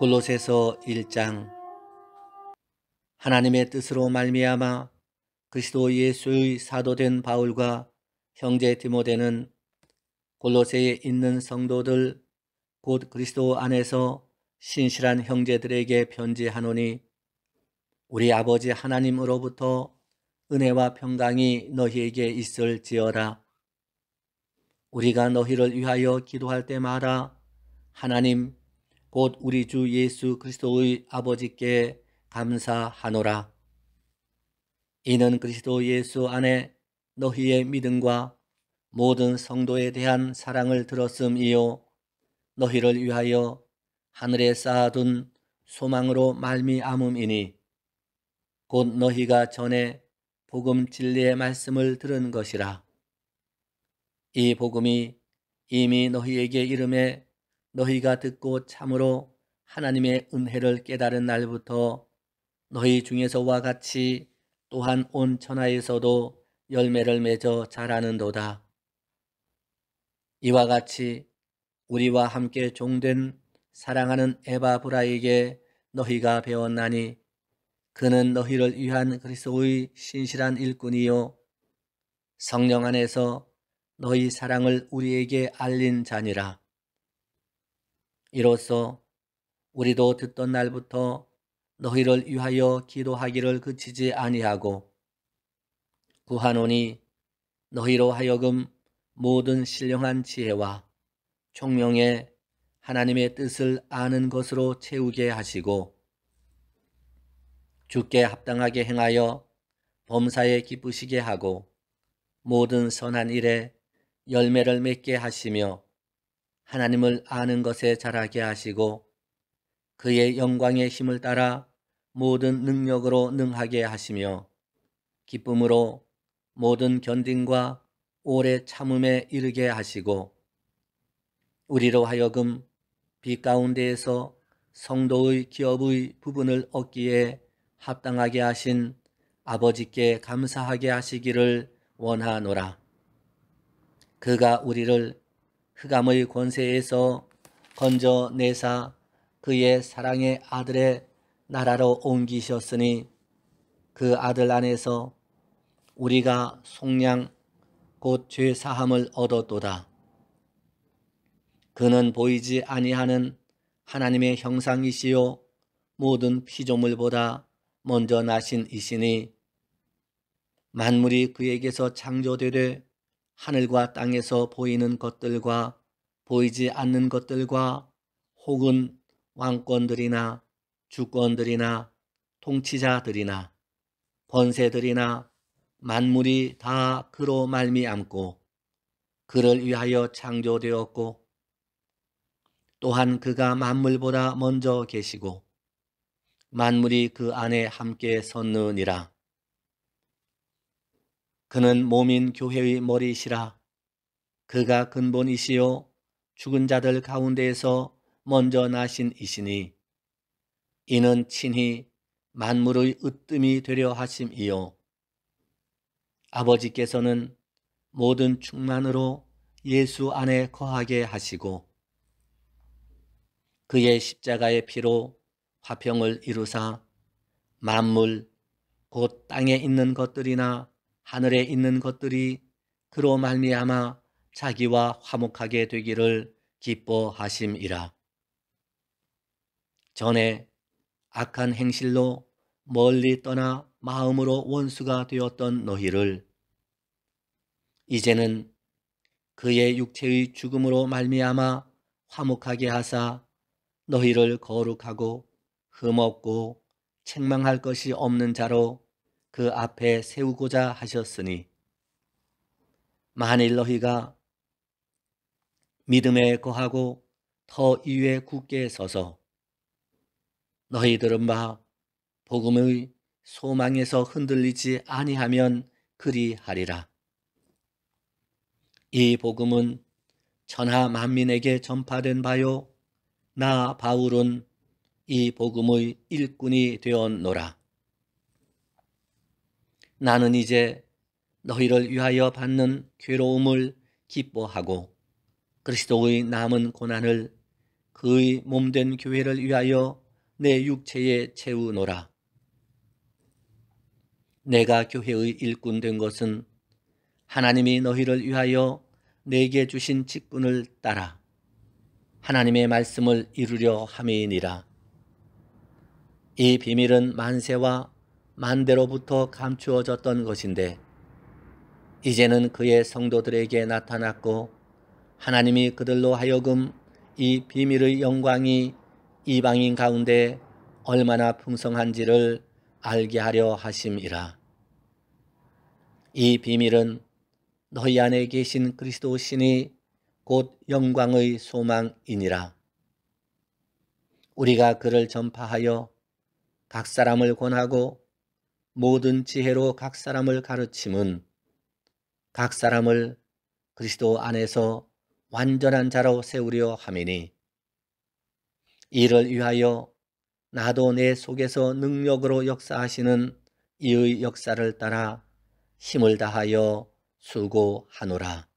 골로새서 1장 하나님의 뜻으로 말미암아 그리스도 예수의 사도된 바울과 형제 디모데는 골로새에 있는 성도들 곧 그리스도 안에서 신실한 형제들에게 편지하노니 우리 아버지 하나님으로부터 은혜와 평강이 너희에게 있을지어다. 우리가 너희를 위하여 기도할 때마다 하나님 곧 우리 주 예수 그리스도의 아버지께 감사하노라. 이는 그리스도 예수 안에 너희의 믿음과 모든 성도에 대한 사랑을 들었음이요 너희를 위하여 하늘에 쌓아둔 소망으로 말미암음이니 곧 너희가 전에 복음 진리의 말씀을 들은 것이라. 이 복음이 이미 너희에게 이름에 너희가 듣고 참으로 하나님의 은혜를 깨달은 날부터 너희 중에서와 같이 또한 온 천하에서도 열매를 맺어 자라는도다. 이와 같이 우리와 함께 종된 사랑하는 에바브라에게 너희가 배웠나니 그는 너희를 위한 그리스도의 신실한 일꾼이요 성령 안에서 너희 사랑을 우리에게 알린 자니라. 이로써 우리도 듣던 날부터 너희를 위하여 기도하기를 그치지 아니하고 구하노니 너희로 하여금 모든 신령한 지혜와 총명에 하나님의 뜻을 아는 것으로 채우게 하시고 주께 합당하게 행하여 범사에 기쁘시게 하고 모든 선한 일에 열매를 맺게 하시며 하나님을 아는 것에 자라게 하시고 그의 영광의 힘을 따라 모든 능력으로 능하게 하시며 기쁨으로 모든 견딘과 오래 참음에 이르게 하시고 우리로 하여금 빛 가운데에서 성도의 기업의 부분을 얻기에 합당하게 하신 아버지께 감사하게 하시기를 원하노라. 그가 우리를 흑암의 권세에서 건져내사 그의 사랑의 아들의 나라로 옮기셨으니 그 아들 안에서 우리가 속량 곧 죄 사함을 얻었도다. 그는 보이지 아니하는 하나님의 형상이시요 모든 피조물보다 먼저 나신 이시니 만물이 그에게서 창조되되 하늘과 땅에서 보이는 것들과 보이지 않는 것들과 혹은 왕권들이나 주권들이나 통치자들이나 번세들이나 만물이 다 그로 말미암고 그를 위하여 창조되었고 또한 그가 만물보다 먼저 계시고 만물이 그 안에 함께 섰느니라. 그는 몸인 교회의 머리시라. 그가 근본이시요 죽은 자들 가운데에서 먼저 나신 이시니 이는 친히 만물의 으뜸이 되려 하심이요 아버지께서는 모든 충만으로 예수 안에 거하게 하시고 그의 십자가의 피로 화평을 이루사 만물 곧 땅에 있는 것들이나 하늘에 있는 것들이 그로 말미암아 자기와 화목하게 되기를 기뻐하심이라. 전에 악한 행실로 멀리 떠나 마음으로 원수가 되었던 너희를 이제는 그의 육체의 죽음으로 말미암아 화목하게 하사 너희를 거룩하고 흠없고 책망할 것이 없는 자로 그 앞에 세우고자 하셨으니 만일 너희가 믿음에 거하고 더 위에 굳게 서서 너희들은 바 복음의 소망에서 흔들리지 아니하면 그리하리라. 이 복음은 천하 만민에게 전파된 바요 나 바울은 이 복음의 일꾼이 되었노라. 나는 이제 너희를 위하여 받는 괴로움을 기뻐하고 그리스도의 남은 고난을 그의 몸된 교회를 위하여 내 육체에 채우노라. 내가 교회의 일꾼 된 것은 하나님이 너희를 위하여 내게 주신 직분을 따라 하나님의 말씀을 이루려 함이니라. 이 비밀은 만세와 만대로부터 감추어졌던 것인데 이제는 그의 성도들에게 나타났고 하나님이 그들로 하여금 이 비밀의 영광이 이방인 가운데 얼마나 풍성한지를 알게 하려 하심이라. 이 비밀은 너희 안에 계신 그리스도 신이 곧 영광의 소망이니라. 우리가 그를 전파하여 각 사람을 권하고 모든 지혜로 각 사람을 가르침은 각 사람을 그리스도 안에서 완전한 자로 세우려 함이니 이를 위하여 나도 내 속에서 능력으로 역사하시는 이의 역사를 따라 힘을 다하여 수고하노라.